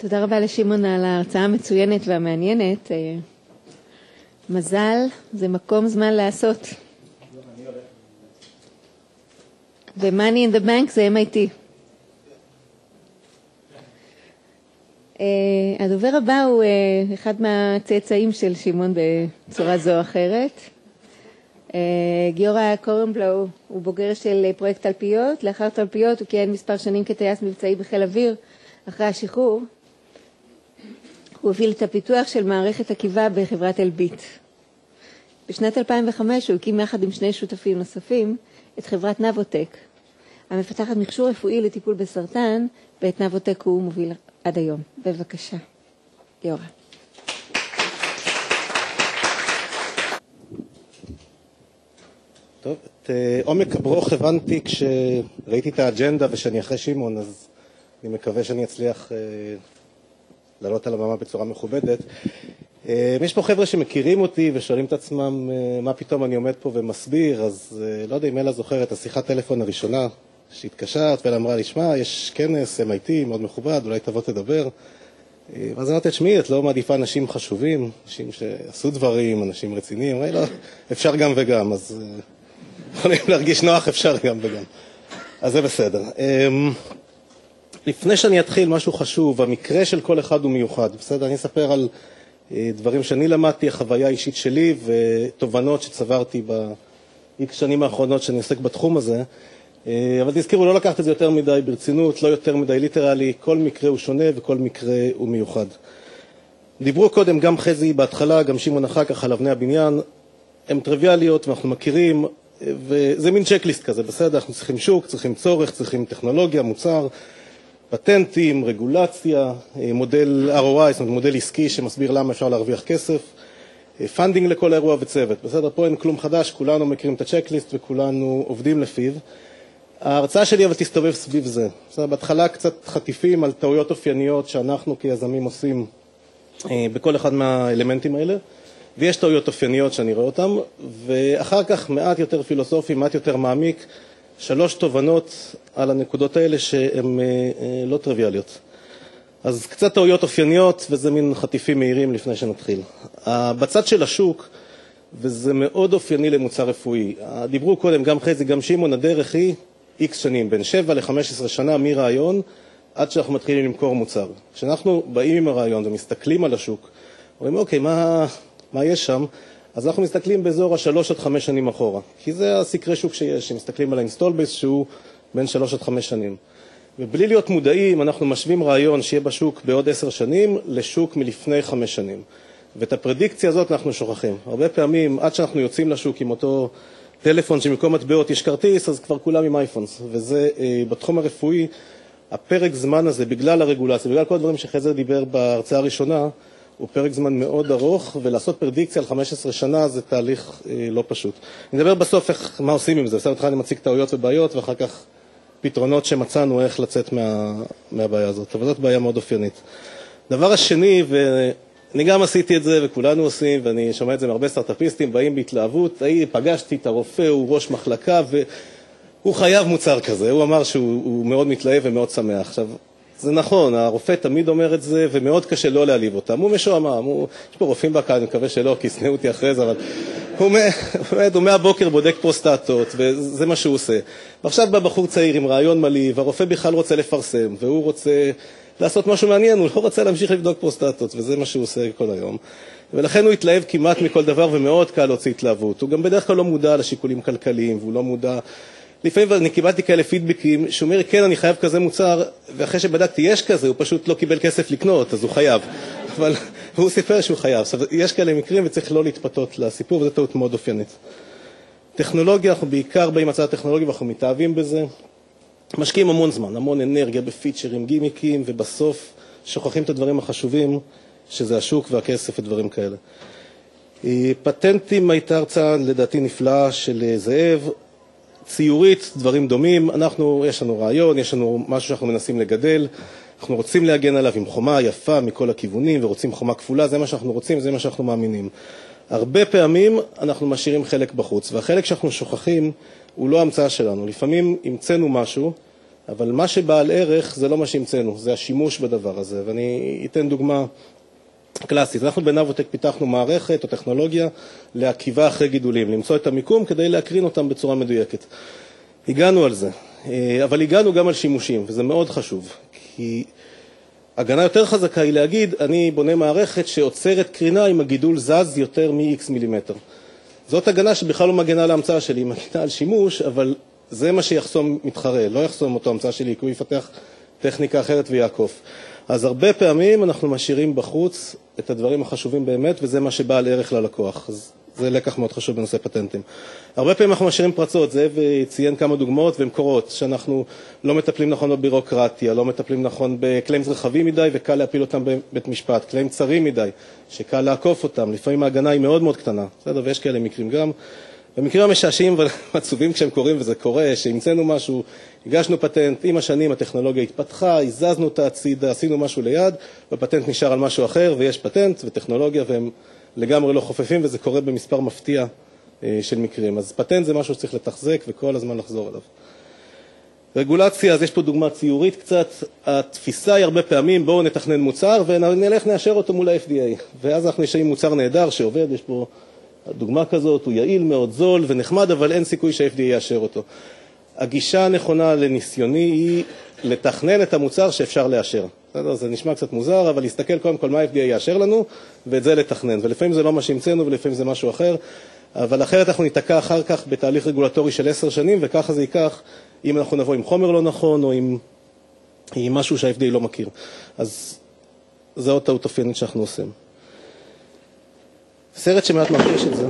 תודה רבה לשמעון על ההרצאה המצוינת והמעניינת. אה, מזל זה מקום זמן לעשות. ו-Money in the Bank זה MIT. Uh, הדובר הבא הוא uh, אחד מהצאצאים של שמעון בצורה זו או אחרת. גיורא קורנבלו הוא בוגר של פרויקט תלפיות. לאחר תלפיות הוא כיהן מספר שנים כטייס מבצעי בחיל אוויר אחרי השחרור. הוא הוביל את הפיתוח של מערכת עקיבה בחברת אלביט. בשנת 2005 הוא הקים יחד עם שני שותפים נוספים את חברת נבוטק, המפתחת מכשור רפואי לטיפול בסרטן, ואת נבוטק הוא מוביל עד היום. בבקשה, גיורא. טוב, את אה, עומק הברוך הבנתי כשראיתי את האג'נדה ושאני אחרי שמעון, אז אני מקווה שאני אצליח אה, לעלות על הבמה בצורה מכובדת. אה, יש פה חבר'ה שמכירים אותי ושואלים את עצמם אה, מה פתאום אני עומד פה ומסביר, אז אה, לא יודע אם אלה זוכרת את השיחת טלפון הראשונה שהתקשרת ואלה אמרה לי, שמע, יש כנס MIT מאוד מכובד, אולי תבוא תדבר. ואז אמרתי, תשמעי, את לא מעדיפה אנשים חשובים, אנשים שעשו דברים, אנשים רציניים? אמרה לי, לא, אפשר גם וגם, אז יכולים להרגיש נוח, אפשר גם וגם. אז זה בסדר. לפני שאני אתחיל, משהו חשוב, המקרה של כל אחד הוא מיוחד, בסדר? אני אספר על אה, דברים שאני למדתי, החוויה האישית שלי ותובנות שצברתי ב-X שנים האחרונות שאני עוסק בתחום הזה. אה, אבל תזכרו, לא לקחת את זה יותר מדי ברצינות, לא יותר מדי ליטרלי, כל מקרה הוא שונה וכל מקרה הוא מיוחד. דיברו קודם גם חזי בהתחלה, גם שמעון אחר כך על אבני הבניין, הן טריוויאליות ואנחנו מכירים, אה, וזה מין checklist כזה, בסדר? אנחנו צריכים שוק, צריכים צורך, צריכים טכנולוגיה, מוצר. פטנטים, רגולציה, אה, מודל ROI, זאת אומרת מודל עסקי שמסביר למה אפשר להרוויח כסף, funding אה, לכל האירוע וצוות. בסדר, פה אין כלום חדש, כולנו מכירים את ה checklist וכולנו עובדים לפיו. ההרצאה שלי אבל תסתובב סביב זה. בסדר, בהתחלה קצת חטיפים על טעויות אופייניות שאנחנו כיזמים עושים אה, בכל אחד מהאלמנטים האלה, ויש טעויות אופייניות שאני רואה אותן, ואחר כך מעט יותר פילוסופי, מעט יותר מעמיק, שלוש תובנות על הנקודות האלה שהן אה, אה, לא טריוויאליות. אז קצת טעויות אופייניות וזה מין חטיפים מהירים לפני שנתחיל. בצד של השוק, וזה מאוד אופייני למוצר רפואי, דיברו קודם גם חזי, גם שמעון, הדרך היא איקס שנים, בין 7 ל-15 שנה מרעיון עד שאנחנו מתחילים למכור מוצר. כשאנחנו באים עם הרעיון ומסתכלים על השוק, אומרים אוקיי, מה, מה יש שם? אז אנחנו מסתכלים באזור השלוש עד חמש שנים אחורה, כי זה הסקרי שוק שיש, שמסתכלים על ה installed base שהוא בין שלוש עד חמש שנים. ובלי להיות מודעים, אנחנו משווים רעיון שיהיה בשוק בעוד עשר שנים לשוק מלפני חמש שנים. ואת ה prediction הזאת אנחנו שוכחים. הרבה פעמים, עד שאנחנו יוצאים לשוק עם אותו טלפון שבמקום מטבעות יש כרטיס, אז כבר כולם עם iPhones. וזה, אה, בתחום הרפואי, הפרק זמן הזה, בגלל הרגולציה, בגלל כל הדברים שחזר דיבר בהרצאה הראשונה, הוא פרק זמן מאוד ארוך, ולעשות פרדיקציה על 15 שנה זה תהליך אה, לא פשוט. אני אדבר בסוף איך, מה עושים עם זה, בסדר, אני מציג טעויות ובעיות, ואחר כך פתרונות שמצאנו איך לצאת מה, מהבעיה הזאת, אבל זאת בעיה מאוד אופיינית. דבר השני, ואני גם עשיתי את זה, וכולנו עושים, ואני שומע את זה מהרבה סטארט-אפיסטים, באים בהתלהבות, ההיא, פגשתי את הרופא, הוא ראש מחלקה, והוא חייב מוצר כזה, הוא אמר שהוא מאוד מתלהב ומאוד שמח. עכשיו, זה נכון, הרופא תמיד אומר את זה, ומאוד קשה לא להעליב אותם. הוא משועמם, הוא... יש פה רופאים בקהל, אני מקווה שלא, כי ישנאו אותי אחרי זה, אבל הוא, באמת, הוא מהבוקר בודק פרוסטטות, וזה מה שהוא עושה. ועכשיו בא בחור צעיר עם רעיון מלהיב, הרופא בכלל רוצה לפרסם, והוא רוצה לעשות משהו מעניין, הוא לא רוצה להמשיך לבדוק פרוסטטות, וזה מה שהוא עושה כל היום. ולכן הוא התלהב כמעט מכל דבר, ומאוד קל להוציא התלהבות. הוא גם בדרך כלל לא מודע לשיקולים כלכליים, והוא לא מודע לפעמים אני קיבלתי כאלה פידבקים, שהוא אומר, כן, אני חייב כזה מוצר, ואחרי שבדקתי, יש כזה, הוא פשוט לא קיבל כסף לקנות, אז הוא חייב. אבל הוא סיפר שהוא חייב. עכשיו, יש כאלה מקרים וצריך לא להתפתות לסיפור, וזו טעות מאוד אופיינית. טכנולוגיה, אנחנו בעיקר באים מצד הטכנולוגיה ואנחנו מתאהבים בזה. משקיעים המון זמן, המון אנרגיה בפיצ'רים, גימיקים, ובסוף שוכחים את הדברים החשובים, שזה השוק והכסף ודברים כאלה. אה, פטנטים הייתה הרצאה לדעתי נפלאה של אה, זאב, ציורית, דברים דומים, אנחנו, יש לנו רעיון, יש לנו משהו שאנחנו מנסים לגדל, אנחנו רוצים להגן עליו עם חומה יפה מכל הכיוונים ורוצים חומה כפולה, זה מה שאנחנו רוצים, זה מה שאנחנו מאמינים. הרבה פעמים אנחנו משאירים חלק בחוץ, והחלק שאנחנו שוכחים הוא לא המצאה שלנו. לפעמים המצאנו משהו, אבל מה שבעל ערך זה לא מה שהמצאנו, זה השימוש בדבר הזה. ואני אתן דוגמה קלאסית. אנחנו בנבוטק פיתחנו מערכת או טכנולוגיה לעקיבה אחרי גידולים, למצוא את המיקום כדי להקרין אותם בצורה מדויקת. הגענו על זה, אה, אבל הגענו גם על שימושים, וזה מאוד חשוב, כי הגנה יותר חזקה היא להגיד, אני בונה מערכת שעוצרת קרינה אם הגידול זז יותר מ-X מילימטר. זאת הגנה שבכלל לא מגנה על ההמצאה שלי, היא מגנה על שימוש, אבל זה מה שיחסום מתחרה, לא יחסום אותו המצאה שלי, כי הוא יפתח טכניקה אחרת ויעקוף. אז הרבה פעמים אנחנו משאירים בחוץ את הדברים החשובים באמת, וזה מה שבעל ערך ללקוח. אז זה לקח מאוד חשוב בנושא פטנטים. הרבה פעמים אנחנו משאירים פרצות, זאב ציין כמה דוגמאות והן קורות, שאנחנו לא מטפלים נכון בבירוקרטיה, לא מטפלים נכון ב claims רחבים מדי וקל להפיל אותם בבית משפט, claims צרים מדי, שקל לעקוף אותם, לפעמים ההגנה היא מאוד מאוד קטנה, בסדר, ויש כאלה מקרים גם. במקרים המשעשעים ועצובים כשהם קורים, וזה קורה, שהמצאנו משהו, הגשנו פטנט, עם השנים הטכנולוגיה התפתחה, הזזנו אותה הצידה, עשינו משהו ליד, והפטנט נשאר על משהו אחר, ויש פטנט וטכנולוגיה, והם לגמרי לא חופפים, וזה קורה במספר מפתיע אה, של מקרים. אז פטנט זה משהו שצריך לתחזק וכל הזמן לחזור אליו. רגולציה, אז יש פה דוגמה ציורית קצת, התפיסה היא הרבה פעמים בואו נתכנן מוצר ונלך נאשר אותו מול ה-FDA ואז אנחנו נשארים מוצר נהדר שעובד, יש פה דוגמה כזאת, הוא יעיל מאוד, זול ונחמד, אבל אין סיכוי שה-FDA יאשר אותו. הגישה הנכונה לניסיוני היא לתכנן את המוצר שאפשר לאשר. בסדר? זה נשמע קצת מוזר, אבל להסתכל קודם כל מה ה-FDA יאשר לנו, ואת זה לתכנן. ולפעמים זה לא מה שהמצאנו ולפעמים זה משהו אחר, אבל אחרת אנחנו ניתקע אחר כך בתהליך רגולטורי של עשר שנים, וככה זה ייקח אם אנחנו נבוא עם חומר לא נכון או עם, עם משהו שה-FDA לא מכיר. אז זו עוד טעות אופיינית שאנחנו עושים. סרט שמעט ממחיש את זה.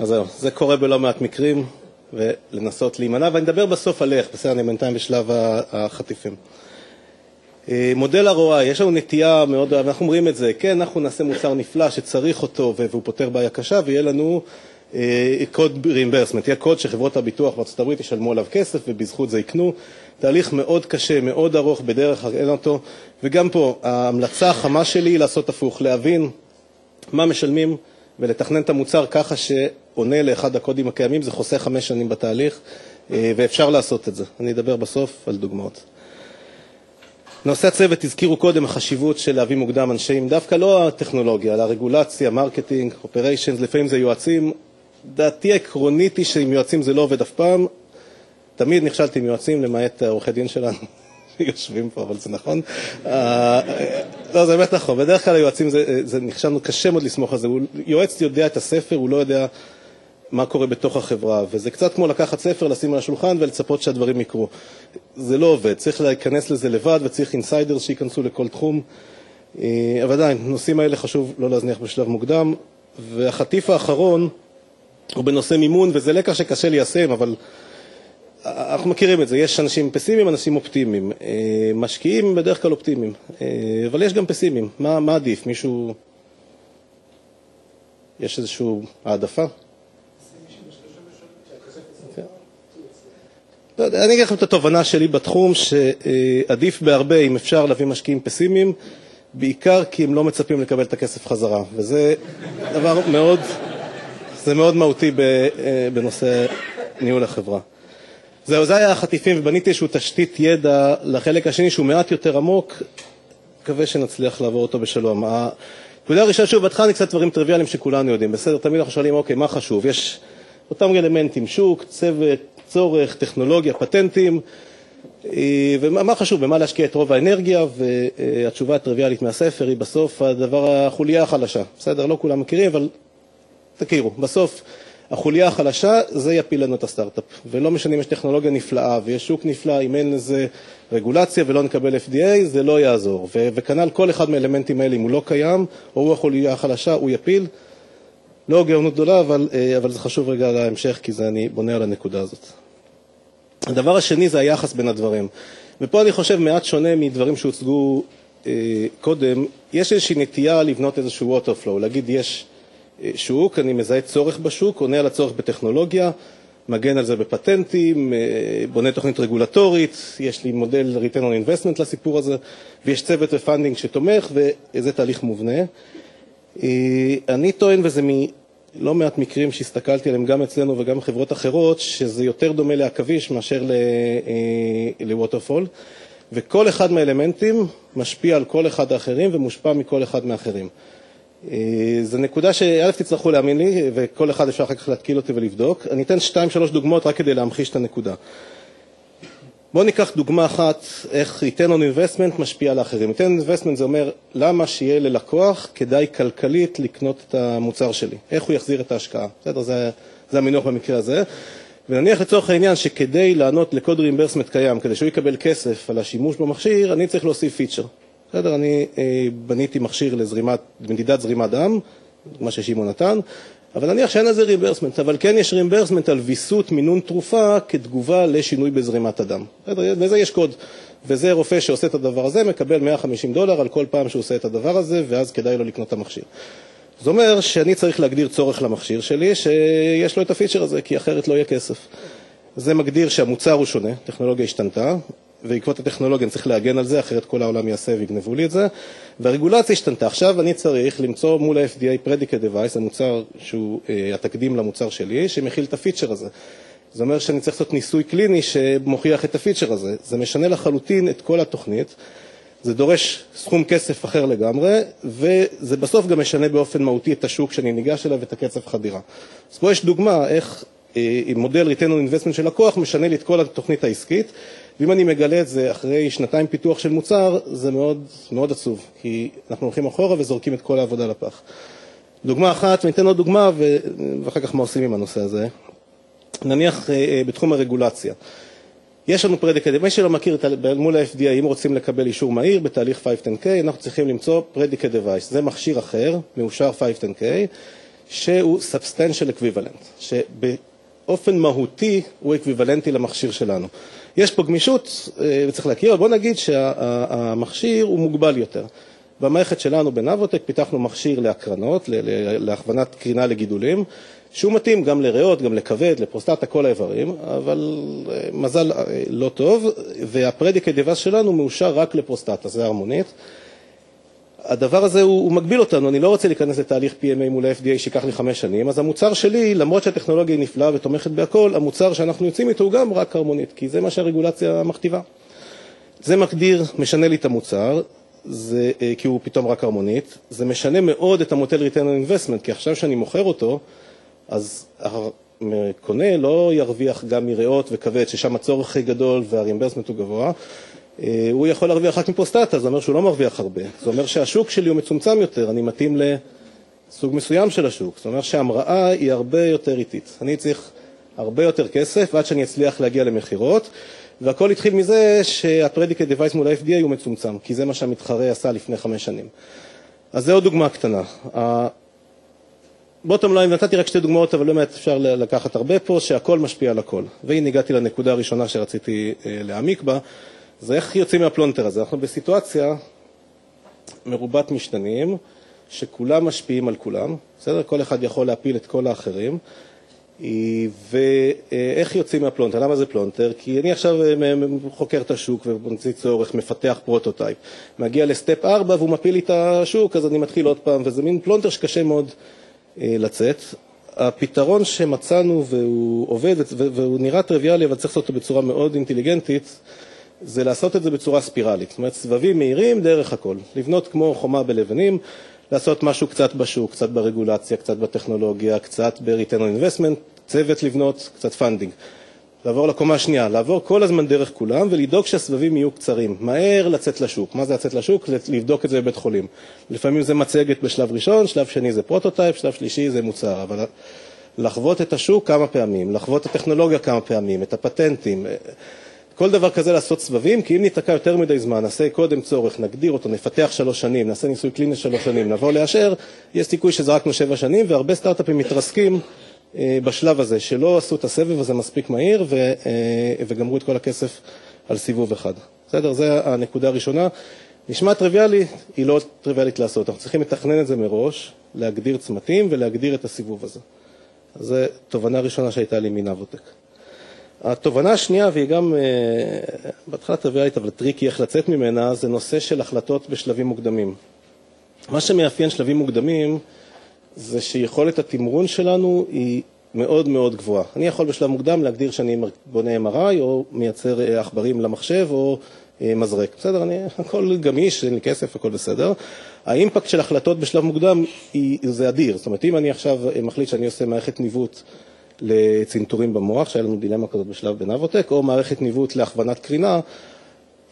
אז זהו, זה קורה בלא מעט מקרים, ולנסות להימנע, ואני אדבר בסוף על איך, בסדר, אני בינתיים בשלב החטיפים. אה, מודל ROI, יש לנו נטייה מאוד, אנחנו אומרים את זה, כן, אנחנו נעשה מוצר נפלא שצריך אותו והוא פותר בעיה קשה, ויהיה לנו קוד uh, reimbursement, יהיה קוד שחברות הביטוח בארה"ב ישלמו עליו כסף ובזכות זה יקנו. תהליך מאוד קשה, מאוד ארוך, בדרך אין אותו, וגם פה ההמלצה החמה שלי היא לעשות הפוך, להבין מה משלמים ולתכנן את המוצר ככה שעונה לאחד הקודים הקיימים, זה חוסך חמש שנים בתהליך, אה, ואפשר לעשות את זה. אני אדבר בסוף על דוגמאות. נושא הצוות, הזכירו קודם החשיבות של להביא מוקדם אנשי, דווקא לא הטכנולוגיה, אלא הרגולציה, marketing, operations, לפעמים זה יועצים. דעתי העקרונית היא שעם יועצים זה לא עובד אף פעם. תמיד נכשלתי עם יועצים, למעט עורכי דין שלנו. יושבים פה, אבל זה נכון. אה, לא, זה באמת נכון. בדרך כלל היועצים, זה, זה נכשלנו, קשה מאוד לסמוך על זה. יועץ יודע את הספר, הוא לא יודע מה קורה בתוך החברה, וזה קצת כמו לקחת ספר, לשים על השולחן ולצפות שהדברים יקרו. זה לא עובד, צריך להיכנס לזה לבד וצריך אינסיידר שייכנסו לכל תחום. אה, אבל עדיין, הנושאים האלה חשוב לא להזניח בשלב מוקדם. והחטיף האחרון הוא בנושא מימון, וזה לקח שקשה ליישם, אבל אנחנו מכירים את זה, יש אנשים פסימיים, אנשים אופטימיים. אה, משקיעים בדרך כלל אופטימיים, אה, אבל יש גם פסימיים. מה, מה עדיף? מישהו... יש איזושהי העדפה? לא יודע, אני אגיד לכם את התובנה שלי בתחום, שעדיף בהרבה, אם אפשר, להביא משקיעים פסימיים, בעיקר כי הם לא מצפים לקבל את הכסף חזרה, וזה דבר מאוד, זה מאוד מהותי אה, בנושא ניהול החברה. זהו, זה היה החטיפים, ובניתי איזושהי תשתית ידע לחלק השני שהוא מעט יותר עמוק, מקווה שנצליח לעבור אותו בשלום. הנקודה הראשונה, שוב, בהתחלה אני קצת דברים טריוויאליים שכולנו יודעים, בסדר? תמיד אנחנו שואלים, אוקיי, מה חשוב? יש אותם אלמנטים, שוק, צוות, צורך, טכנולוגיה, פטנטים, אה, ומה חשוב, במה להשקיע את רוב האנרגיה, והתשובה הטריוויאלית מהספר היא בסוף הדבר, החוליה החלשה. בסדר, לא כולם מכירים, אבל תכירו, בסוף החוליה החלשה, זה יפיל לנו את הסטארט-אפ. ולא משנה אם יש טכנולוגיה נפלאה ויש שוק נפלא, אם אין לזה רגולציה ולא נקבל FDA, זה לא יעזור. וכנ"ל כל אחד מהאלמנטים האלה, אם הוא לא קיים, או הוא החוליה החלשה, הוא יפיל. לא גאונות גדולה, אבל, אבל זה חשוב רגע להמשך, כי זה אני בונה על הנקודה הזאת. הדבר השני זה היחס בין הדברים. ופה אני חושב מעט שונה מדברים שהוצגו אה, קודם, יש איזושהי נטייה לבנות איזשהו waterfall, להגיד יש אה, שוק, אני מזהה צורך בשוק, עונה על הצורך בטכנולוגיה, מגן על זה בפטנטים, אה, בונה תוכנית רגולטורית, יש לי מודל return on investment לסיפור הזה, ויש צוות ו funding שתומך, וזה תהליך מובנה. אני טוען, וזה מלא מעט מקרים שהסתכלתי עליהם גם אצלנו וגם בחברות אחרות, שזה יותר דומה לעכביש מאשר לווטרפול. וכל אחד מהאלמנטים משפיע על כל אחד האחרים ומושפע מכל אחד מהאחרים. אה, זו נקודה שא' תצטרכו להאמין לי, וכל אחד אפשר אחר כך להתקיל אותי ולבדוק. אני אתן שתיים, שלוש דוגמאות רק כדי להמחיש את הנקודה. בואו ניקח דוגמה אחת, איך return on investment משפיע על האחרים. return on investment זה אומר למה שיהיה ללקוח כדאי כלכלית לקנות את המוצר שלי, איך הוא יחזיר את ההשקעה. בסדר, זה, זה המינוח במקרה הזה. ונניח לצורך העניין שכדי לענות לקוד reimbursement קיים, כדי שהוא יקבל כסף על השימוש במכשיר, אני צריך להוסיף feature. בסדר, אני אה, בניתי מכשיר למדידת זרימת דם, מה ששמעון נתן, אבל נניח שאין לזה reimbursement, אבל כן יש reimbursement על ויסות מינון תרופה כתגובה לשינוי בזרימת הדם. לזה יש קוד. וזה רופא שעושה את הדבר הזה, מקבל 150 דולר על כל פעם שהוא עושה את הדבר הזה, ואז כדאי לו לקנות את המכשיר. זה אומר שאני צריך להגדיר צורך למכשיר שלי שיש לו את הפיצ'ר הזה, כי אחרת לא יהיה כסף. זה מגדיר שהמוצר הוא שונה, הטכנולוגיה השתנתה, ובעקבות הטכנולוגיה אני צריך להגן על זה, אחרת כל העולם יעשה ויגנבו לי את זה, והרגולציה השתנתה. עכשיו אני צריך למצוא מול ה-FDA Predicate Device, המוצר שהוא uh, התקדים למוצר שלי, שמכיל את הפיצ'ר הזה. זה אומר שאני צריך לעשות ניסוי קליני שמוכיח את הפיצ'ר הזה. זה משנה לחלוטין את כל התוכנית. זה דורש סכום כסף אחר לגמרי, וזה בסוף גם משנה באופן מהותי את השוק שאני ניגש אליו ואת הקצב חדירה. אז פה יש דוגמה איך אה, מודל return investment של לקוח משנה לי את כל התוכנית העסקית, ואם אני מגלה את זה אחרי שנתיים פיתוח של מוצר, זה מאוד, מאוד עצוב, כי אנחנו הולכים אחורה וזורקים את כל העבודה לפח. דוגמה אחת, ואני אתן עוד דוגמה, ואחר כך מה עושים עם הנושא הזה. נניח אה, אה, בתחום הרגולציה. יש לנו פרדיקט, מי שלא מכיר מול ה-FDA, אם רוצים לקבל אישור מהיר בתהליך 510K, אנחנו צריכים למצוא פרדיקט device. זה מכשיר אחר, מאושר 510K, שהוא Substantial Equivalent, שבאופן מהותי הוא אקוויוולנטי למכשיר שלנו. יש פה גמישות, אה, וצריך להכיר, בוא נגיד שהמכשיר הוא מוגבל יותר. במערכת שלנו בנבוטק פיתחנו מכשיר להקרנות, להכוונת קרינה לגידולים, שהוא מתאים גם לריאות, גם לכבד, לפרוסטטה, כל האיברים, אבל אה, מזל אה, לא טוב, והפרדיקט דיווס שלנו מאושר רק לפרוסטטה, זה הרמונית. הדבר הזה הוא, הוא מגביל אותנו, אני לא רוצה להיכנס לתהליך PMA מול ה-FDA שייקח לי חמש שנים, אז המוצר שלי, למרות שהטכנולוגיה היא נפלאה ותומכת בהכל, המוצר שאנחנו יוצאים איתו הוא גם רק הרמונית, כי זה מה שהרגולציה מכתיבה. זה מגדיר, משנה לי את המוצר, זה, אה, כי הוא פתאום רק הרמונית, זה משנה מאוד את המודל return on investment, כי עכשיו שאני מוכר אותו, אז הקונה לא ירוויח גם מריאות וכבד, ששם הצורך גדול והרימברסמנט הוא גבוה, הוא יכול להרוויח רק מפרוסטטה, זה אומר שהוא לא מרוויח הרבה. זה אומר שהשוק שלי הוא מצומצם יותר, אני מתאים לסוג מסוים של השוק. זאת אומרת שההמראה היא הרבה יותר איטית. אני צריך הרבה יותר כסף עד שאני אצליח להגיע למכירות, והכל התחיל מזה שהפרדיקט device מול ה-FDA הוא מצומצם, כי זה מה שהמתחרה עשה לפני חמש שנים. אז זו עוד דוגמה קטנה. bottom line, נתתי רק שתי דוגמאות, אבל באמת אפשר לקחת הרבה פה, שהכל משפיע על הכל. והנה הגעתי לנקודה הראשונה שרציתי אה, להעמיק בה, זה איך יוצאים מהפלונטר הזה. אנחנו בסיטואציה מרובת משתנים, שכולם משפיעים על כולם, בסדר? כל אחד יכול להפיל את כל האחרים. ואיך יוצאים מהפלונטר? למה זה פלונטר? כי אני עכשיו אה, חוקר את השוק ומוציא צורך, מפתח prototype. מגיע ל step 4 והוא מפיל לי את השוק, אז אני מתחיל עוד פעם, וזה מין פלונטר שקשה מאוד אה, לצאת. הפתרון שמצאנו והוא עובד והוא נראה טריוויאלי אבל צריך לעשות אותו בצורה מאוד אינטליגנטית זה לעשות את זה בצורה ספירלית, זאת אומרת סבבים מהירים דרך הכל, לבנות כמו חומה בלבנים, לעשות משהו קצת בשוק, קצת ברגולציה, קצת בטכנולוגיה, קצת ב-return on investment, צוות לבנות, קצת funding. לעבור לקומה השנייה, לעבור כל הזמן דרך כולם ולדאוג שהסבבים יהיו קצרים. מהר לצאת לשוק. מה זה לצאת לשוק? לבדוק את זה בבית חולים. לפעמים זה מצגת בשלב ראשון, שלב שני זה prototype, שלב שלישי זה מוצר. אבל לחוות את השוק כמה פעמים, לחוות את הטכנולוגיה כמה פעמים, את הפטנטים. כל דבר כזה לעשות סבבים, כי אם ניתקע יותר מדי זמן, נעשה קודם צורך, נגדיר אותו, נפתח שלוש שנים, נעשה ניסוי קליני שלוש שנים, נבוא לאשר, יש סיכוי שזרקנו שבע שנים, והרבה סטארט-אפים מתרסקים אה, בשלב הזה, שלא עשו את הסבב הזה מספיק מהיר אה, וגמרו את כל הכסף על סיבוב אחד. בסדר? זו הנקודה הראשונה. נשמע טריוויאלי, היא לא טריוויאלית לעשות. אנחנו צריכים לתכנן את זה מראש, להגדיר צמתים ולהגדיר את הסיבוב הזה. זו תובנה ראשונה שהייתה לי מנבוטק. התובנה השנייה, והיא גם אה, בהתחלה טריוויאלית, אבל tricky איך לצאת ממנה, זה נושא של החלטות בשלבים מוקדמים. מה שמאפיין שלבים מוקדמים זה שיכולת התמרון שלנו היא מאוד מאוד גבוהה. אני יכול בשלב מוקדם להגדיר שאני בונה MRI או מייצר אה, עכברים למחשב או אה, מזרק. בסדר, אני, הכל גמיש, אין לי כסף, הכל בסדר. האימפקט של החלטות בשלב מוקדם היא, זה אדיר. זאת אומרת, אם אני עכשיו מחליט שאני עושה מערכת ניווט לצנתורים במוח, שהיה לנו דילמה כזאת בשלב בנבוטק, או מערכת ניווט להכוונת קרינה,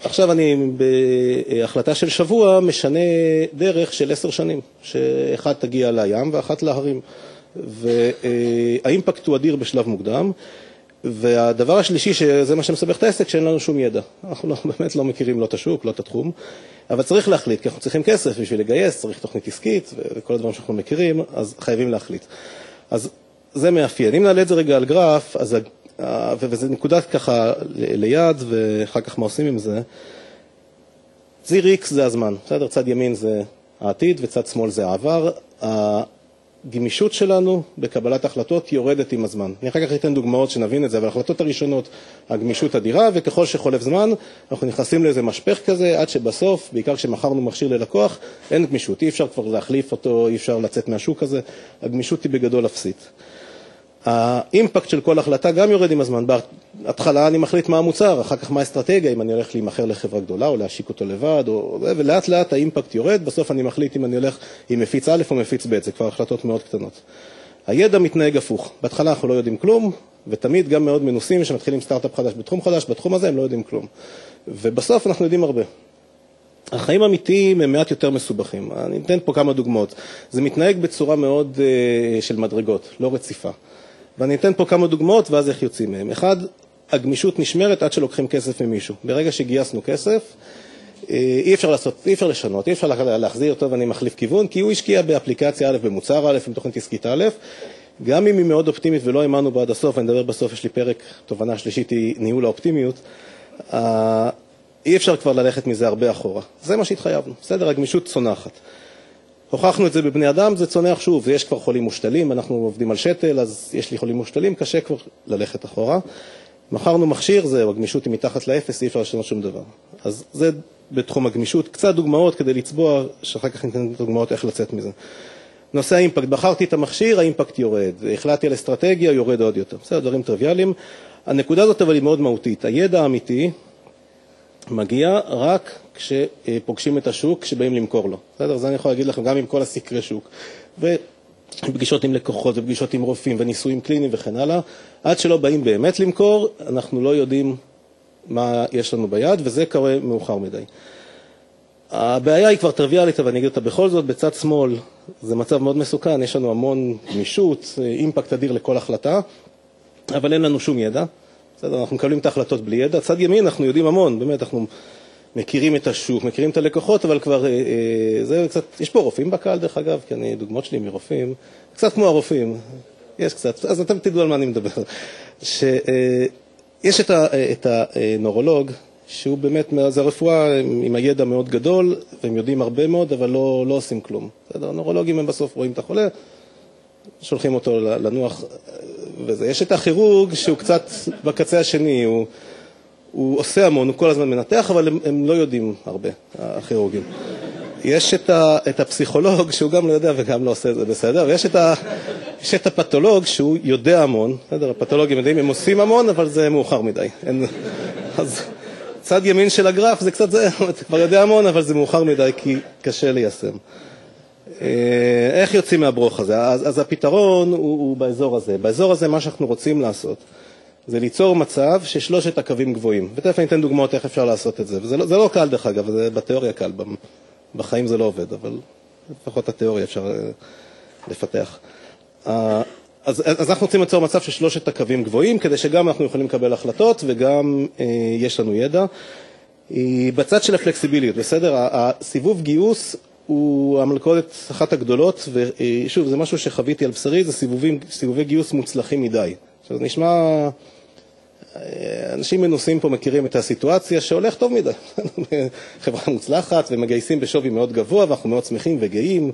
עכשיו אני בהחלטה של שבוע משנה דרך של עשר שנים, שאחת תגיע לים ואחת להרים. והאימפקט הוא אדיר בשלב מוקדם. והדבר השלישי, שזה מה שמסבך את העסק, שאין לנו שום ידע. אנחנו לא, באמת לא מכירים לא את השוק, לא את התחום, אבל צריך להחליט, כי אנחנו צריכים כסף בשביל לגייס, צריך תוכנית עסקית וכל הדברים שאנחנו מכירים, אז חייבים להחליט. אז זה מאפיין. אם נעלה את זה רגע על גרף, אז, וזה נקודה ככה ליד, ואחר כך מה עושים עם זה, ציר X זה הזמן, בסדר? צד ימין זה העתיד וצד שמאל זה העבר. הגמישות שלנו בקבלת החלטות יורדת עם הזמן. אני אחר כך אתן דוגמאות שנבין את זה, אבל ההחלטות הראשונות, הגמישות אדירה, וככל שחולף זמן, אנחנו נכנסים לאיזה משפך כזה, עד שבסוף, בעיקר כשמכרנו מכשיר ללקוח, אין גמישות, אי אפשר כבר להחליף אותו, אי אפשר לצאת מהשוק הזה, הגמישות היא בגדול אפסית. האימפקט של כל החלטה גם יורד עם הזמן. בהתחלה אני מחליט מה המוצר, אחר כך מה האסטרטגיה, אם אני הולך להימכר לחברה גדולה או להשיק אותו לבד. ולאט לאט האימפקט יורד, בסוף אני מחליט אם אני הולך עם מפיץ א' או מפיץ ב', זה כבר החלטות מאוד קטנות. הידע מתנהג הפוך, בהתחלה אנחנו לא יודעים כלום, ותמיד גם מאוד מנוסים שמתחילים סטארט-אפ חדש בתחום חדש, בתחום הזה הם לא יודעים כלום. ובסוף אנחנו יודעים הרבה. החיים האמיתיים הם מעט יותר מסובכים. אני אתן פה כמה דוגמאות. זה מתנהג בצורה מאוד uh, של מדרגות, לא רציפה. ואני אתן פה כמה דוגמאות ואז איך יוצאים מהם. אחד, הגמישות נשמרת עד שלוקחים כסף ממישהו. ברגע שגייסנו כסף, אה, אי אפשר לעשות, אי אפשר לשנות, אי אפשר להחזיר אותו ואני מחליף כיוון, כי הוא השקיע באפליקציה א', במוצר א', עם תוכנית עסקית א', גם אם היא מאוד אופטימית ולא האמנו בה עד הסוף, אני אדבר בסוף, יש לי פרק, תובנה שלישית היא ניהול האופטימיות, אה, אי אפשר כבר ללכת מזה הרבה אחורה. זה מה שהתחייבנו, בסדר? הגמישות צונחת. הוכחנו את זה בבני אדם, זה צונח שוב, ויש כבר חולים מושתלים, אנחנו עובדים על שתל, אז יש לי חולים מושתלים, קשה כבר ללכת אחורה. מכרנו מכשיר, זהו, הגמישות היא מתחת לאפס, אי אפשר לשנות שום דבר. אז זה בתחום הגמישות, קצת דוגמאות כדי לצבוע, שאחר כך ניתן דוגמאות איך לצאת מזה. נושא האימפקט, בחרתי את המכשיר, האימפקט יורד. החלטתי על אסטרטגיה, יורד עוד יותר. בסדר, דברים טריוויאליים. הנקודה הזאת אבל היא מאוד מהותית. הידע האמיתי מגיע רק כשפוגשים את השוק, כשבאים למכור לו. בסדר? זה אני יכול להגיד לכם גם עם כל הסקרי שוק. ופגישות עם לקוחות ופגישות עם רופאים וניסויים קליניים וכן הלאה, עד שלא באים באמת למכור, אנחנו לא יודעים מה יש לנו ביד, וזה קורה מאוחר מדי. הבעיה היא כבר טריוויאלית, אבל אני אגיד אותה בכל זאת, בצד שמאל זה מצב מאוד מסוכן, יש לנו המון גמישות, אימפקט אדיר לכל החלטה, אבל אין לנו שום ידע. בסדר, אנחנו מקבלים את ההחלטות בלי ידע. צד ימין אנחנו יודעים המון, באמת, אנחנו מכירים את השוק, מכירים את הלקוחות, אבל כבר, אה, אה, זה קצת, יש פה רופאים בקהל דרך אגב, כי אני, דוגמאות שלי מרופאים, קצת כמו הרופאים, יש קצת, אז אתם תדעו על מה אני מדבר. שיש את, ה, את הנורולוג, שהוא באמת, זה הרפואה עם הידע מאוד גדול, והם יודעים הרבה מאוד, אבל לא, לא עושים כלום. בסדר, הנורולוגים הם בסוף רואים את החולה, שולחים אותו לנוח. יש את הכירורג שהוא קצת בקצה השני, הוא, הוא עושה המון, הוא כל הזמן מנתח, אבל הם, הם לא יודעים הרבה, הכירורגים. יש את, ה, את הפסיכולוג שהוא גם לא יודע וגם לא עושה את זה בסדר, ויש את, ה, יש את הפתולוג שהוא יודע המון, בסדר, הפתולוגים יודעים, הם עושים המון, אבל זה מאוחר מדי. אין, אז צד ימין של הגרף זה קצת זה, אתה כבר יודע המון, אבל זה מאוחר מדי כי קשה ליישם. אה, איך יוצאים מהברוך הזה? אז, אז הפתרון הוא, הוא באזור הזה. באזור הזה מה שאנחנו רוצים לעשות זה ליצור מצב ששלושת הקווים גבוהים. ותכף אני אתן דוגמאות איך אפשר לעשות את זה. וזה לא, זה לא קל דרך אגב, זה בתיאוריה קל, בחיים זה לא עובד, אבל לפחות התיאוריה אפשר אה, לפתח. אז, אז אנחנו רוצים ליצור מצב של שלושת הקווים גבוהים, כדי שגם אנחנו יכולים לקבל החלטות וגם אה, יש לנו ידע. אה, בצד של הפלקסיביליות, בסדר? הסיבוב גיוס הוא המלכודת אחת הגדולות, ושוב, זה משהו שחוויתי על בשרי, זה סיבובים, סיבובי גיוס מוצלחים מדי. עכשיו, זה נשמע... אנשים מנוסים פה מכירים את הסיטואציה שהולך טוב מדי. חברה מוצלחת ומגייסים בשווי מאוד גבוה ואנחנו מאוד שמחים וגאים.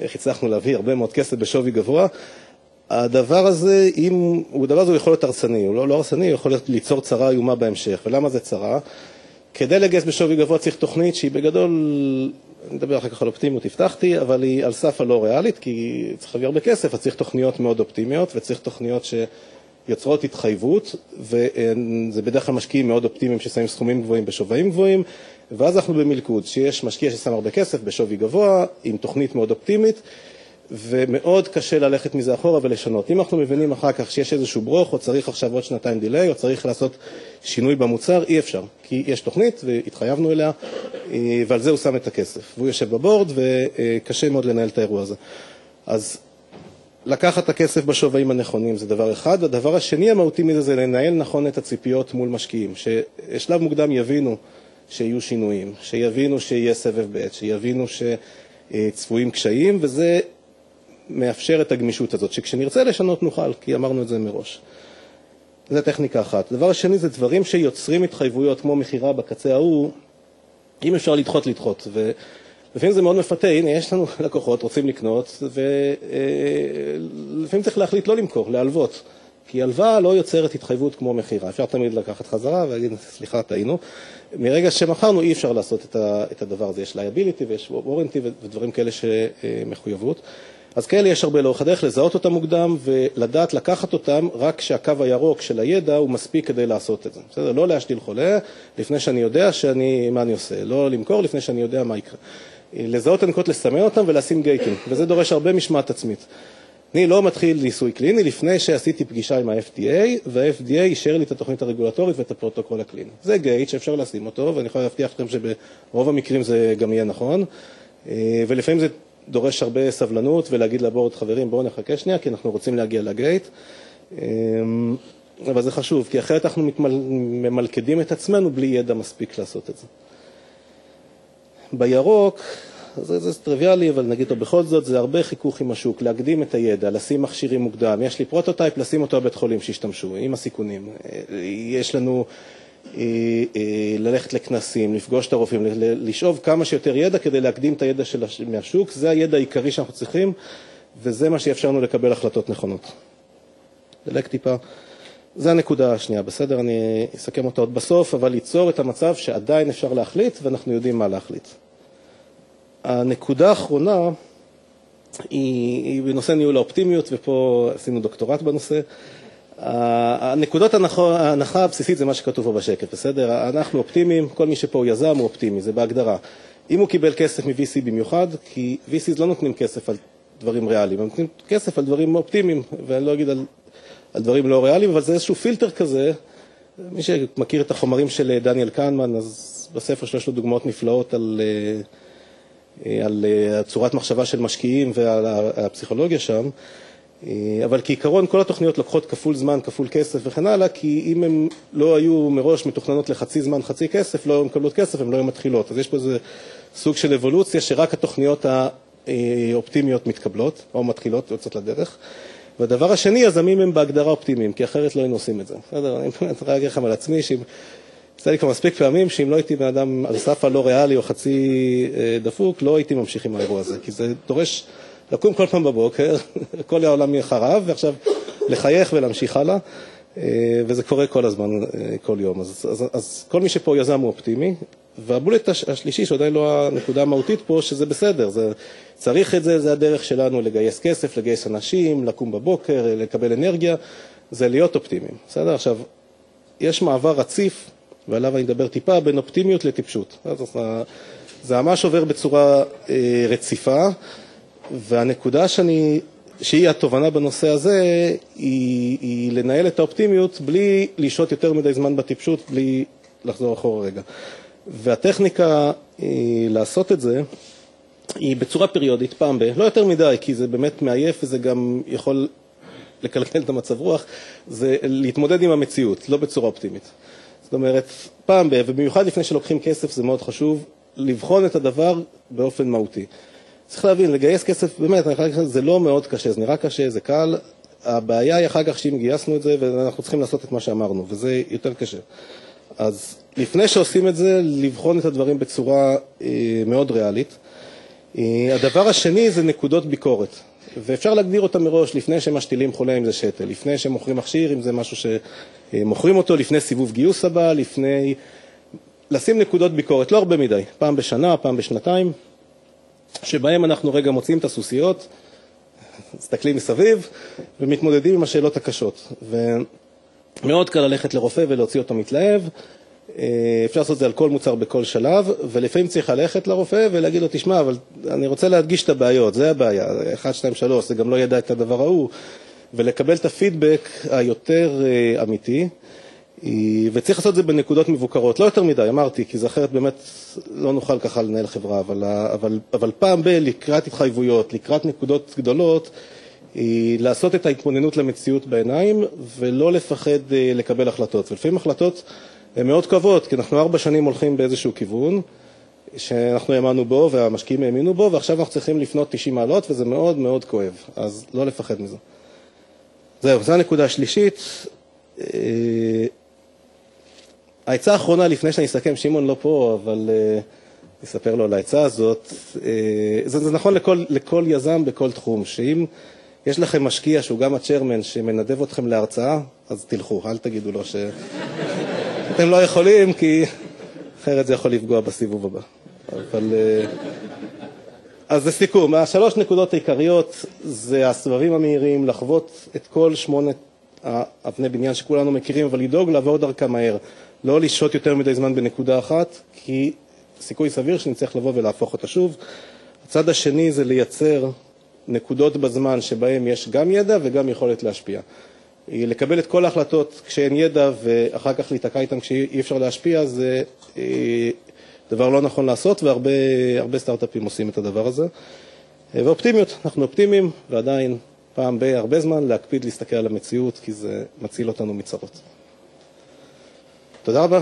איך הצלחנו להביא הרבה מאוד כסף בשווי גבוה. הדבר הזה, אם, הדבר הזה הוא יכול להיות הרסני, הוא לא, לא הרסני, הוא יכול להיות ליצור צרה איומה בהמשך. ולמה זה צרה? כדי לגייס בשווי גבוה צריך תוכנית שהיא בגדול, אני אדבר אחר כך על אופטימיות, הבטחתי, אבל היא על סף הלא ריאלית, כי צריך להביא הרבה כסף, אז צריך תוכניות מאוד אופטימיות, וצריך תוכניות שיוצרות התחייבות, וזה בדרך כלל משקיעים מאוד אופטימיים ששמים סכומים גבוהים בשווים גבוהים, ואז אנחנו במלכוד, שיש משקיע ששם הרבה כסף בשווי גבוה, עם תוכנית מאוד אופטימית, ומאוד קשה ללכת מזה אחורה ולשנות. אם אנחנו מבינים אחר כך שיש איזשהו ברוך, או צריך עכשיו עוד שנתיים דיליי, או צריך לעשות שינוי במוצר, אי אפשר. כי יש תוכנית, והתחייבנו אליה, ועל זה הוא שם את הכסף. והוא יושב בבורד, וקשה מאוד לנהל את האירוע הזה. אז לקחת את הכסף בשווים הנכונים זה דבר אחד. הדבר השני המהותי מזה זה לנהל נכון את הציפיות מול משקיעים. ששלב מוקדם יבינו שיהיו שינויים, שיבינו שיהיה סבב ב', שיבינו שצפויים קשיים, וזה מאפשר את הגמישות הזאת, שכשנרצה לשנות נוכל, כי אמרנו את זה מראש. זו טכניקה אחת. דבר שני זה דברים שיוצרים התחייבויות כמו מכירה בקצה ההוא, אם אפשר לדחות, לדחות. ולפעמים זה מאוד מפתה, הנה יש לנו לקוחות, רוצים לקנות, ולפעמים צריך להחליט לא למכור, להלוות. כי הלוואה לא יוצרת התחייבות כמו מכירה. אפשר תמיד לקחת חזרה ולהגיד, סליחה, טעינו. מרגע שמכרנו אי אפשר לעשות את הדבר הזה. יש liability ויש warranty ודברים כאלה שמחויבות. אז כאלה יש הרבה לאורך הדרך, לזהות אותם מוקדם ולדעת לקחת אותם רק כשהקו הירוק של הידע הוא מספיק כדי לעשות את זה. בסדר? לא להשתיל חולה לפני שאני יודע שאני, מה אני עושה, לא למכור לפני שאני יודע מה יקרה. לזהות הנקודות, לסמן אותם ולשים גייטים, וזה דורש הרבה משמעת עצמית. אני לא מתחיל ניסוי קליני לפני שעשיתי פגישה עם ה-FDA, וה-FDA אישר לי את התוכנית הרגולטורית ואת הפרוטוקול הקליני. זה gate שאפשר לשים אותו, ואני יכול להבטיח לכם שברוב המקרים זה גם יהיה נכון, ולפעמים זה דורש הרבה סבלנות ולהגיד ל board, חברים, בואו נחכה שנייה, כי אנחנו רוצים להגיע ל gate. אמ, אבל זה חשוב, כי אחרת אנחנו ממלכדים את עצמנו בלי ידע מספיק לעשות את זה. בירוק, זה, זה טריוויאלי, אבל נגיד אותו בכל זאת, זה הרבה חיכוך עם השוק, להקדים את הידע, לשים מכשירים מוקדם. יש לי prototype, לשים אותו בבית חולים שישתמשו, עם הסיכונים. יש לנו אה, אה, ללכת לכנסים, לפגוש את הרופאים, לשאוב כמה שיותר ידע כדי להקדים את הידע של מהשוק, זה הידע העיקרי שאנחנו צריכים, וזה מה שיאפשר לנו לקבל החלטות נכונות. דלק טיפה. זה הנקודה השנייה, בסדר? אני אסכם אותה עוד בסוף, אבל ליצור את המצב שעדיין אפשר להחליט ואנחנו יודעים מה להחליט. הנקודה האחרונה היא, היא בנושא ניהול האופטימיות, ופה עשינו דוקטורט בנושא. הנקודות ההנחה הבסיסית זה מה שכתוב פה בשקף, בסדר? אנחנו אופטימיים, כל מי שפה הוא יזם הוא אופטימי, זה בהגדרה. אם הוא קיבל כסף מ-VC במיוחד, כי VCs לא נותנים כסף על דברים ריאליים, הם נותנים כסף על דברים אופטימיים, ואני לא אגיד על, על דברים לא ריאליים, אבל זה איזשהו פילטר כזה. מי שמכיר את החומרים של דניאל קנמן, אז בספר שלו יש לו דוגמאות נפלאות על, אה, על אה, צורת מחשבה של משקיעים ועל הפסיכולוגיה שם. אה, אבל כעיקרון כל התוכניות לוקחות כפול זמן, כפול כסף וכן הלאה, כי אם הן לא היו מראש מתוכננות לחצי זמן, חצי כסף, לא היו מקבלות כסף, הן לא היו מתחילות. אז יש פה איזה סוג של אבולוציה שרק התוכניות האופטימיות מתקבלות, או מתחילות, יוצאות לדרך. והדבר השני, יזמים הם בהגדרה אופטימיים, כי אחרת לא היינו עושים את זה. בסדר, אני באמת רק אגיד לכם על עצמי, שאם... יצא לי כבר מספיק פעמים שאם לא הייתי בן אדם על סף הלא ריאלי או חצי אה, דפוק, לא הייתי ממשיך עם האירוע הזה, כי זה דורש לקום כל פעם בבוקר, כל העולם יהיה חרב, ועכשיו לחייך ולהמשיך הלאה, אה, וזה קורה כל הזמן, אה, כל יום. אז, אז, אז כל מי שפה יזם הוא אופטימי, והבולט השלישי, שעדיין לא הנקודה המהותית פה, שזה בסדר, זה, צריך את זה, זה הדרך שלנו לגייס כסף, לגייס אנשים, לקום בבוקר, לקבל אנרגיה, זה להיות אופטימיים, בסדר? עכשיו, יש מעבר רציף, ועליו אני אדבר טיפה, בין אופטימיות לטיפשות. זה ממש עובר בצורה אה, רציפה. והנקודה שאני, שהיא התובנה בנושא הזה, היא, היא לנהל את האופטימיות בלי לשהות יותר מדי זמן בטיפשות, בלי לחזור אחורה רגע. והטכניקה היא לעשות את זה היא בצורה פריודית, פעם ב... לא יותר מדי, כי זה באמת מעייף וזה גם יכול לקלקל את המצב רוח, זה להתמודד עם המציאות, לא בצורה אופטימית. זאת אומרת, פעם ב... ובמיוחד לפני שלוקחים כסף זה מאוד חשוב, לבחון את הדבר באופן מהותי. צריך להבין, לגייס כסף, באמת, זה לא מאוד קשה, זה נראה קשה, זה קל, הבעיה היא אחר כך שאם גייסנו את זה ואנחנו צריכים לעשות את מה שאמרנו, וזה יותר קשה. אז לפני שעושים את זה, לבחון את הדברים בצורה אה, מאוד ריאלית. אה, הדבר השני זה נקודות ביקורת, ואפשר להגדיר אותה מראש לפני שמשתילים חולה אם זה שתל, לפני שמוכרים מכשיר אם זה משהו שמוכרים אותו, לפני סיבוב גיוס הבא, לפני... לשים נקודות ביקורת, לא הרבה מדי, פעם בשנה, פעם בשנתיים, שבהם אנחנו רגע מוצאים את הסוסיות, מסתכלים מסביב ומתמודדים עם השאלות הקשות. ומאוד קל ללכת לרופא ולהוציא אותו מתלהב, אה, אפשר לעשות את זה על כל מוצר בכל שלב, ולפעמים צריך ללכת לרופא ולהגיד לו, תשמע, אבל אני רוצה להדגיש את הבעיות, זה הבעיה, 1, 2, 3, זה גם לא ידע את הדבר ההוא, ולקבל את הפידבק היותר אה, אמיתי, וצריך לעשות את זה בנקודות מבוקרות, לא יותר מדי, אמרתי, כי זה אחרת באמת לא נוכל ככה לנהל חברה, אבל, אבל, אבל פעם ב, לקראת התחייבויות, לקראת נקודות גדולות, לעשות את ההתבוננות למציאות בעיניים, ולא לפחד לקבל החלטות. ולפעמים החלטות הן מאוד כואבות, כי אנחנו ארבע שנים הולכים באיזשהו כיוון שאנחנו האמנו בו והמשקיעים האמינו בו, ועכשיו אנחנו צריכים לפנות 90 מעלות, וזה מאוד מאוד כואב, אז לא לפחד מזה. זהו, זו הנקודה השלישית. העצה האחרונה, לפני שאני אסכם, שמעון לא פה, אבל אה, אספר לו על העצה הזאת. אה, זה, זה נכון לכל, לכל יזם בכל תחום, שאם יש לכם משקיע שהוא גם הצ'רמן שמנדב אתכם להרצאה, אז תלכו, אל תגידו לו ש... אתם לא יכולים, כי אחרת זה יכול לפגוע בסיבוב הבא. אבל... אה, אז לסיכום, השלוש נקודות העיקריות זה הסבבים המהירים, לחוות את כל שמונת אבני בניין שכולנו מכירים, אבל לדאוג לעבור דרכם מהר. לא לשהות יותר מדי זמן בנקודה אחת, כי סיכוי סביר שנצטרך לבוא ולהפוך אותה שוב. הצד השני זה לייצר נקודות בזמן שבהן יש גם ידע וגם יכולת להשפיע. לקבל את כל ההחלטות כשאין ידע ואחר כך להיתקע איתן כשאי אפשר להשפיע זה אה, דבר לא נכון לעשות והרבה סטארט-אפים עושים את הדבר הזה. אה, ואופטימיות, אנחנו אופטימיים ועדיין פעם בהרבה זמן להקפיד להסתכל על המציאות כי זה מציל אותנו מצרות. תודה רבה.